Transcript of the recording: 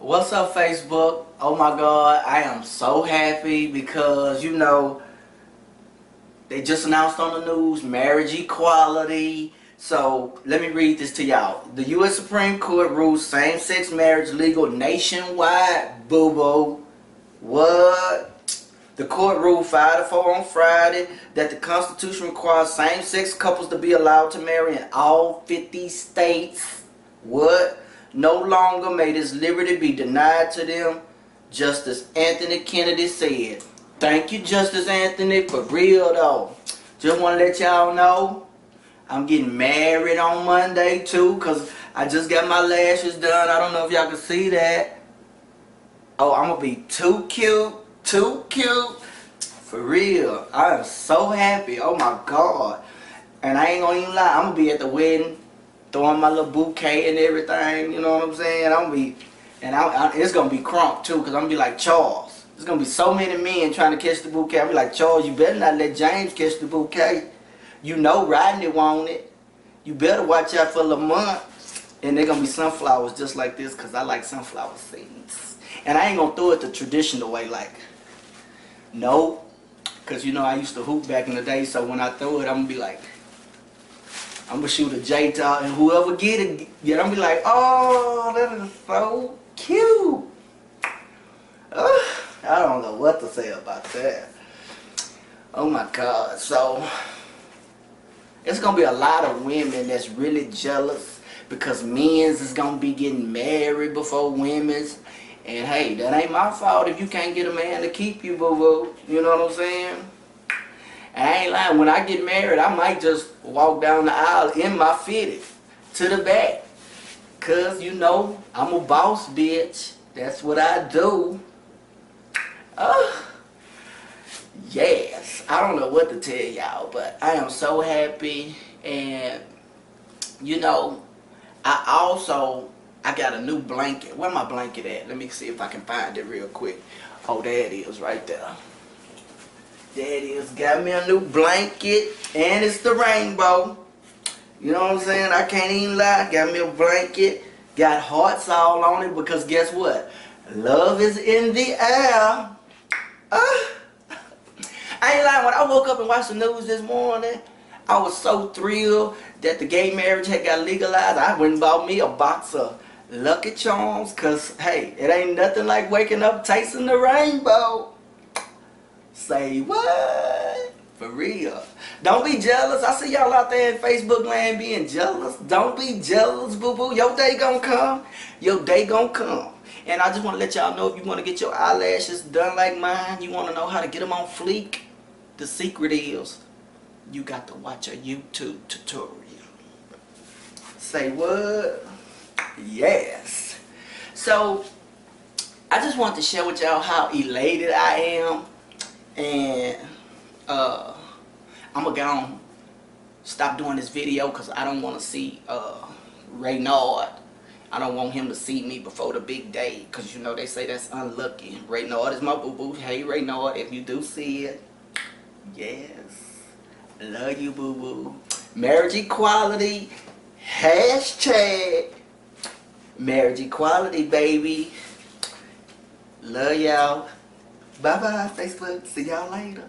What's up, Facebook? Oh my God, I am so happy because you know they just announced on the news marriage equality. So let me read this to y'all. The U.S. Supreme Court rules same-sex marriage legal nationwide. Boo boo. What? The court ruled 5 to 4 on Friday that the Constitution requires same-sex couples to be allowed to marry in all 50 states. What? No longer may this liberty be denied to them, Justice Anthony Kennedy said. Thank you, Justice Anthony, for real though. Just want to let y'all know I'm getting married on Monday too, because I just got my lashes done. I don't know if y'all can see that. Oh, I'm going to be too cute too cute. For real. I am so happy. Oh my God. And I ain't gonna even lie. I'm gonna be at the wedding throwing my little bouquet and everything. You know what I'm saying? I'm gonna be, and I, I, it's gonna be crunk too, cause I'm gonna be like Charles. There's gonna be so many men trying to catch the bouquet. I'll be like Charles. You better not let James catch the bouquet. You know Rodney want it. You better watch out for Lamont. And they're gonna be sunflowers just like this, cause I like sunflower seeds. And I ain't gonna throw it the traditional way, like no, because you know I used to hoop back in the day, so when I throw it, I'm gonna be like, I'm gonna shoot a J top, and whoever get it, yeah, I'm gonna be like, oh, that is so cute. Uh, I don't know what to say about that. Oh my God, so it's gonna be a lot of women that's really jealous because men's is gonna be getting married before women's and hey, that ain't my fault if you can't get a man to keep you, boo-boo. You know what I'm saying? I ain't lying. When I get married, I might just walk down the aisle in my fitted to the back. Because, you know, I'm a boss, bitch. That's what I do. Uh, yes. I don't know what to tell y'all, but I am so happy. And, you know, I also I got a new blanket. Where my blanket at? Let me see if I can find it real quick. Oh, there it is right there. It is. Got me a new blanket. And it's the rainbow. You know what I'm saying? I can't even lie. Got me a blanket. Got hearts all on it because guess what? Love is in the air. Uh, I ain't lying. When I woke up and watched the news this morning, I was so thrilled that the gay marriage had got legalized. I went and bought me a box of Lucky Charms, cause hey, it ain't nothing like waking up tasting the rainbow. Say what? For real. Don't be jealous. I see y'all out there in Facebook land being jealous. Don't be jealous, boo-boo. Your day gonna come. Your day gonna come. And I just want to let y'all know if you want to get your eyelashes done like mine, you want to know how to get them on fleek, the secret is you got to watch a YouTube tutorial. Say what? Yes. So, I just want to share with y'all how elated I am. And, uh, I'm to go stop doing this video because I don't want to see, uh. I don't want him to see me before the big day because, you know, they say that's unlucky. Raynard is my boo-boo. Hey, Raynard, if you do see it, yes. Love you, boo-boo. Marriage equality, hashtag Marriage equality, baby. Love y'all. Bye-bye, Facebook. See y'all later.